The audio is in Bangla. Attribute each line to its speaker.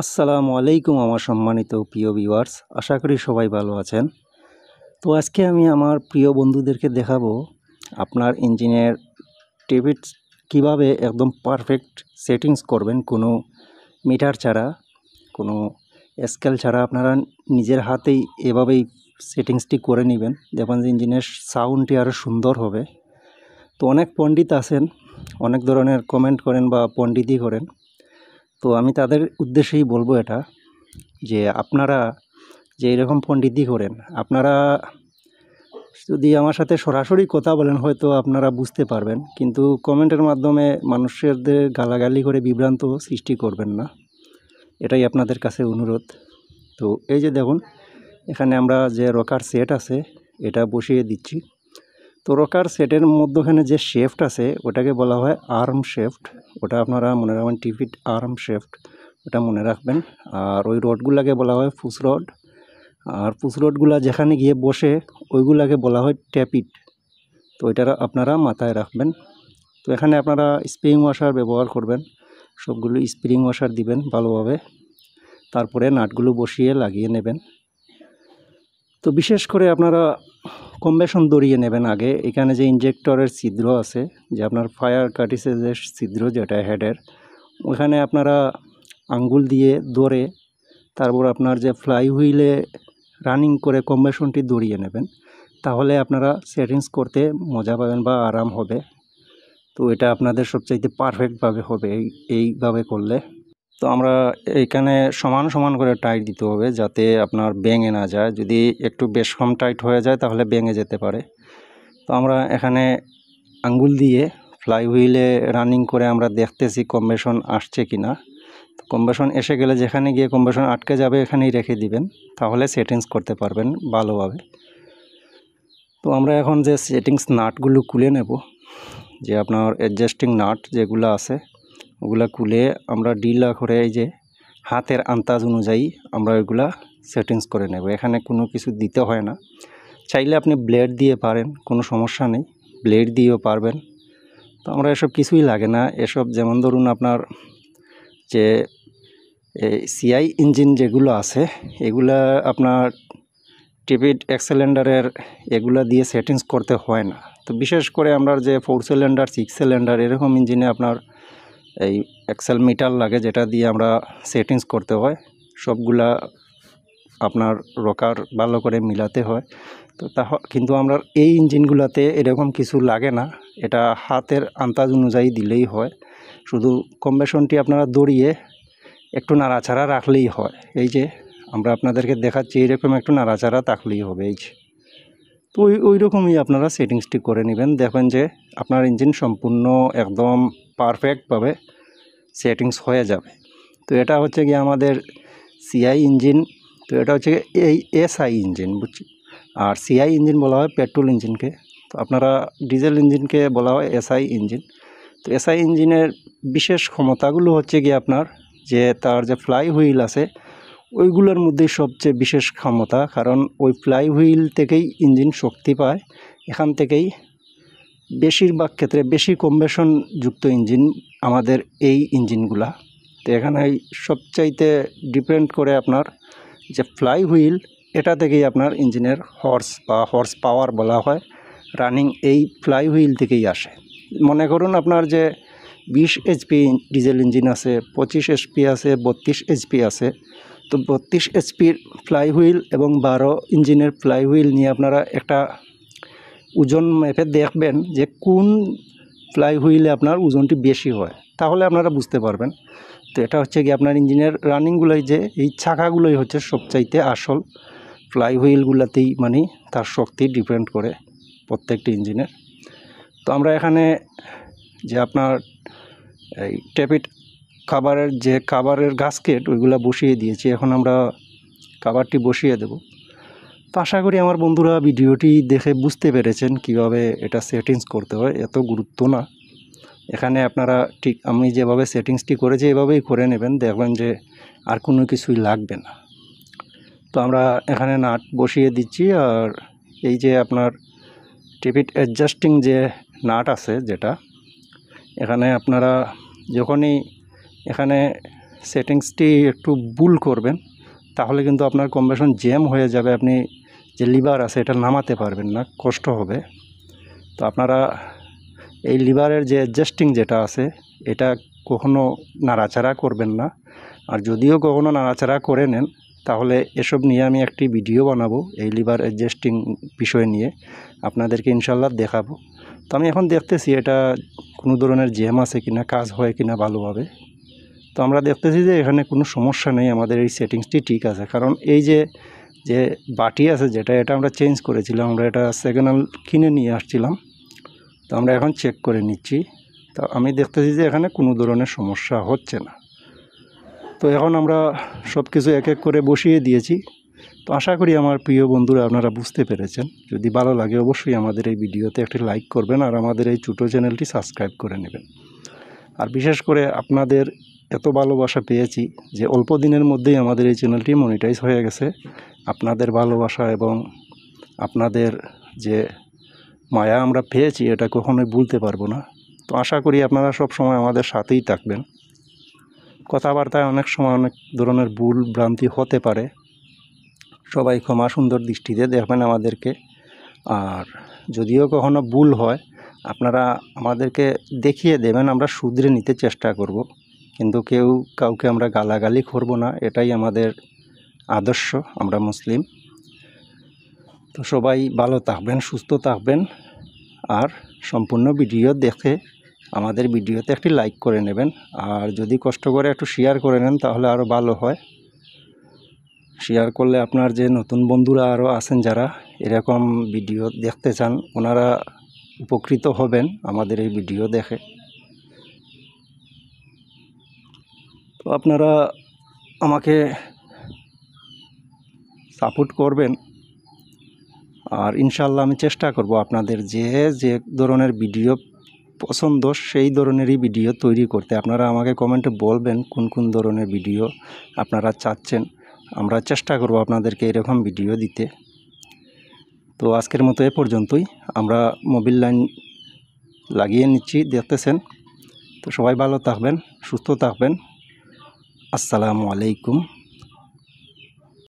Speaker 1: আসসালামু আলাইকুম, আমার সম্মানিত প্রিয় ভিউয়ার্স আশা করি সবাই ভালো আছেন। তো আজকে আমি আমার প্রিয় বন্ধুদেরকে দেখাবো আপনার ইঞ্জিনের টিভিট কীভাবে একদম পারফেক্ট সেটিংস করবেন। কোনো মিটার ছাড়া, কোনো স্কেল ছাড়া আপনারা নিজের হাতেই এভাবেই সেটিংসটি করে নেবেন। দেখবেন যে ইঞ্জিনের সাউন্ডটি আরও সুন্দর হবে। তো অনেক পণ্ডিত আছেন, অনেক ধরনের কমেন্ট করেন বা পণ্ডিতই করেন। তো আমি তাদের উদ্দেশ্যেই বলব এটা, যে আপনারা যে এরকম পণ্ডিতই করেন, আপনারা যদি আমার সাথে সরাসরি কথা বলেন, হয়তো আপনারা বুঝতে পারবেন, কিন্তু কমেন্টের মাধ্যমে মানুষদের গালাগালি করে বিভ্রান্ত সৃষ্টি করবেন না। এটাই আপনাদের কাছে অনুরোধ। তো এই যে দেখুন, এখানে আমরা যে রকার সেট আছে, এটা বসিয়ে দিচ্ছি। তো রকার সেটের মধ্যখানে যে শেফট আছে, ওটাকে বলা হয় আর্ম শেফট। ওটা আপনারা মনে রাখবেন টিভিট আর্ম শেফট, ওটা মনে রাখবেন। আর ওই রডগুলাকে বলা হয় ফুস রড। আর ফুস রডগুলা যেখানে গিয়ে বসে, ওইগুলাকে বলা হয় ট্যাপিট তো ওইটা আপনারা মাথায় রাখবেন। তো এখানে আপনারা স্প্রিং ওয়াশার ব্যবহার করবেন। সবগুলো স্প্রিং ওয়াশার দিবেন ভালোভাবে। তারপরে নাটগুলো বসিয়ে লাগিয়ে নেবেন। তো বিশেষ করে আপনারা কম্বেশন দড়িয়ে নেবেন আগে। এখানে যে ইঞ্জেক্টরের ছিদ্র আছে, যে আপনার ফায়ার কাটিসে যে ছিদ্র যেটা হেডের ওখানে আপনারা আঙ্গুল দিয়ে দরে তারপর আপনার যে ফ্লাই হুইলে রানিং করে কম্বেশনটি দড়িয়ে নেবেন। তাহলে আপনারা সেটিংস করতে মজা পাবেন বা আরাম হবে। তো এটা আপনাদের সবচাইতে পারফেক্টভাবে হবে এই, এইভাবে করলে। তো আমরা এইখানে সমান সমান করে টাইট দিতে হবে যাতে আপনার ব্যাঙে না যায়। যদি একটু বেশ কম টাইট হয়ে যায় তাহলে ব্যাঙে যেতে পারে। তো আমরা এখানে আঙ্গুল দিয়ে ফ্লাই হুইলে রানিং করে আমরা দেখতেছি কম্বেশন আসছে কি না কম্বেশন এসে গেলে যেখানে গিয়ে কম্বেশন আটকে যাবে এখানেই রেখে দিবেন। তাহলে সেটিংস করতে পারবেন ভালোভাবে। তো আমরা এখন যে সেটিংস নাটগুলো খুলে নেব, যে আপনার অ্যাডজাস্টিং নাট যেগুলো আছে ওগুলা খুলে আমরা ডিলা করে এই যে হাতের আন্তাজ অনুযায়ী আমরা ওইগুলা সেটিংস করে নেব। এখানে কোনো কিছু দিতে হয় না। চাইলে আপনি ব্লেড দিয়ে পারেন, কোনো সমস্যা নেই। ব্লেড দিয়েও পারবেন। তো আমরা এসব কিছুই লাগে না। এসব যেমন ধরুন আপনার যে সিআই ইঞ্জিন যেগুলো আছে, এগুলা আপনার টিপিড এক্সেলেন্ডারের এগুলা দিয়ে সেটিংস করতে হয় না। তো বিশেষ করে আমরা যে ফোর সিলিন্ডার সিক্স সিলিন্ডার এরকম ইঞ্জিনে আপনার এই এক্সেল মিটার লাগে যেটা দিয়ে আমরা সেটিংস করতে হয়। সবগুলা আপনার রকার ভালো করে মিলাতে হয়। তো তা কিন্তু আমরা এই ইঞ্জিনগুলোতে এরকম কিছু লাগে না। এটা হাতের আন্তাজ অনুযায়ী দিলেই হয়। শুধু কম্বেশনটি আপনারা দড়িয়ে একটু নাড়াচাড়া রাখলেই হয়। এই যে আমরা আপনাদেরকে দেখাচ্ছি, এরকম একটু নাড়াচাড়া থাকলেই হবে। এই যে তো ওই ওই রকমই আপনারা সেটিংসটি করে নেবেন। দেখবেন যে আপনার ইঞ্জিন সম্পূর্ণ একদম পারফেক্টভাবে সেটিংস হয়ে যাবে। তো এটা হচ্ছে গিয়ে আমাদের সিআই ইঞ্জিন, তো এটা হচ্ছে এই এসআই ইঞ্জিন, বুঝছি? আর সিআই ইঞ্জিন বলা হয় পেট্রোল ইঞ্জিনকে। তো আপনারা ডিজেল ইঞ্জিনকে বলা হয় এসআই ইঞ্জিন। তো এসআই ইঞ্জিনের বিশেষ ক্ষমতাগুলো হচ্ছে গিয়ে আপনার যে তার যে ফ্লাই হুইল আছে ওইগুলোর মধ্যে সবচেয়ে বিশেষ ক্ষমতা, কারণ ওই ফ্লাই হুইল থেকেই ইঞ্জিন শক্তি পায়। এখান থেকেই বেশিরভাগ ক্ষেত্রে বেশি কম্বেশনযুক্ত ইঞ্জিন আমাদের এই ইঞ্জিনগুলা। তো এখানে সবচাইতে ডিপেন্ড করে আপনার যে ফ্লাই হুইল এটা থেকেই আপনার ইঞ্জিনের হর্স বা হর্স পাওয়ার বলা হয়, রানিং এই ফ্লাই হুইল থেকেই আসে। মনে করুন আপনার যে বিশ এইচপি ডিজেল ইঞ্জিন আছে, পঁচিশ এইচপি আছে, বত্রিশ এইচপি আছে তো বত্রিশ এইচপির ফ্লাই হুইল এবং বারো ইঞ্জিনের ফ্লাই হুইল নিয়ে আপনারা একটা ওজন ম্যাপে দেখবেন যে কোন ফ্লাই হুইলে আপনার ওজনটি বেশি হয়। তাহলে আপনারা বুঝতে পারবেন। তো এটা হচ্ছে কি আপনার ইঞ্জিনের রানিংগুলোই যে, এই চাকাগুলোই হচ্ছে সবচাইতে আসল। ফ্লাই হুইলগুলোতেই মানে তার শক্তি ডিপেন্ড করে প্রত্যেকটি ইঞ্জিনের। তো আমরা এখানে যে আপনার এই ট্যাপিট খাবারের যে খাবারের গাছকেট ওইগুলো বসিয়ে দিয়েছি, এখন আমরা খাবারটি বসিয়ে দেব। তো আশা করি আমার বন্ধুরা ভিডিওটি দেখে বুঝতে পেরেছেন কীভাবে এটা সেটিংস করতে হয়, এত গুরুত্ব না। এখানে আপনারা ঠিক, আমি যেভাবে সেটিংসটি করেছি এভাবেই করে নেবেন, দেখবেন যে আর কোনো কিছুই লাগবে না। তো আমরা এখানে নাট বসিয়ে দিচ্ছি, আর এই যে আপনার টিপিট অ্যাডজাস্টিং যে নাট আছে যেটা, এখানে আপনারা যখনই এখানে সেটিংসটি একটু ভুল করবেন, তাহলে কিন্তু আপনার কম্বেশন জ্যাম হয়ে যাবে। আপনি যে লিভার আছে, এটা নামাতে পারবেন না, কষ্ট হবে। তো আপনারা এই লিভারের যে অ্যাডজাস্টিং যেটা আছে, এটা কখনো নাড়াচাড়া করবেন না। আর যদিও কখনো নাড়াচাড়া করে নেন, তাহলে এসব নিয়ে আমি একটি ভিডিও বানাবো, এই লিভার অ্যাডজাস্টিং বিষয় নিয়ে। আপনাদেরকে ইনশাল্লাহ দেখাবো। তো আমি এখন দেখতেছি, এটা কোনো ধরনের জ্যাম আছে কিনা, কাজ হয় কিনা ভালোভাবে। তো আমরা দেখতেছি যে এখানে কোনো সমস্যা নেই, আমাদের এই সেটিংসটি ঠিক আছে। কারণ এই যে যে বাটি আছে যেটা, এটা আমরা চেঞ্জ করেছিলাম, আমরা এটা সেকেন্ড হ্যান্ড কিনে নিয়ে আসছিলাম। তো আমরা এখন চেক করে নিচ্ছি। তো আমি দেখতেছি যে এখানে কোনো ধরনের সমস্যা হচ্ছে না। তো এখন আমরা সব কিছু এক এক করে বসিয়ে দিয়েছি। তো আশা করি আমার প্রিয় বন্ধুরা আপনারা বুঝতে পেরেছেন। যদি ভালো লাগে অবশ্যই আমাদের এই ভিডিওতে একটি লাইক করবেন আর আমাদের এই ছোটো চ্যানেলটি সাবস্ক্রাইব করে নেবেন। আর বিশেষ করে আপনাদের এত ভালোবাসা পেয়েছি যে অল্প দিনের মধ্যেই আমাদের এই চ্যানেলটি মনিটাইজ হয়ে গেছে। আপনাদের ভালোবাসা এবং আপনাদের যে মায়া আমরা পেয়েছি, এটা কখনোই ভুলতে পারব না। তো আশা করি আপনারা সব সময় আমাদের সাথেই থাকবেন। কথাবার্তায় অনেক সময় অনেক ধরনের ভুল ভ্রান্তি হতে পারে। সবাই ক্ষমা সুন্দর দৃষ্টিতে দেখবেন আমাদেরকে। আর যদিও কখনো ভুল হয়, আপনারা আমাদেরকে দেখিয়ে দেবেন, আমরা শুধরে নিতে চেষ্টা করব। কিন্তু কেউ কাউকে আমরা গালাগালি করব না, এটাই আমাদের আদর্শ, আমরা মুসলিম। তো সবাই ভালো থাকবেন, সুস্থ থাকবেন আর সম্পূর্ণ ভিডিও দেখে আমাদের ভিডিওতে একটি লাইক করে নেবেন। আর যদি কষ্ট করে একটু শেয়ার করে নেন তাহলে আরও ভালো হয়। শেয়ার করলে আপনার যে নতুন বন্ধুরা আরও আছেন যারা, এরকম ভিডিও দেখতে চান, ওনারা উপকৃত হবেন আমাদের এই ভিডিও দেখে। আপনারা আমাকে সাপোর্ট করবেন। আর ইনশাল্লাহ আমি চেষ্টা করব আপনাদের যে যে ধরনের ভিডিও পছন্দ, সেই ধরনেরই ভিডিও তৈরি করতে। আপনারা আমাকে কমেন্টে বলবেন কোন কোন ধরনের ভিডিও আপনারা চাচ্ছেন। আমরা চেষ্টা করব আপনাদেরকে এরকম ভিডিও দিতে। তো আজকের মতো এ পর্যন্তই। আমরা মোবিল লাইন লাগিয়ে নিচ্ছি, দেখতেছেন। তো সবাই ভালো থাকবেন, সুস্থ থাকবেন। আসসালামু আলাইকুম।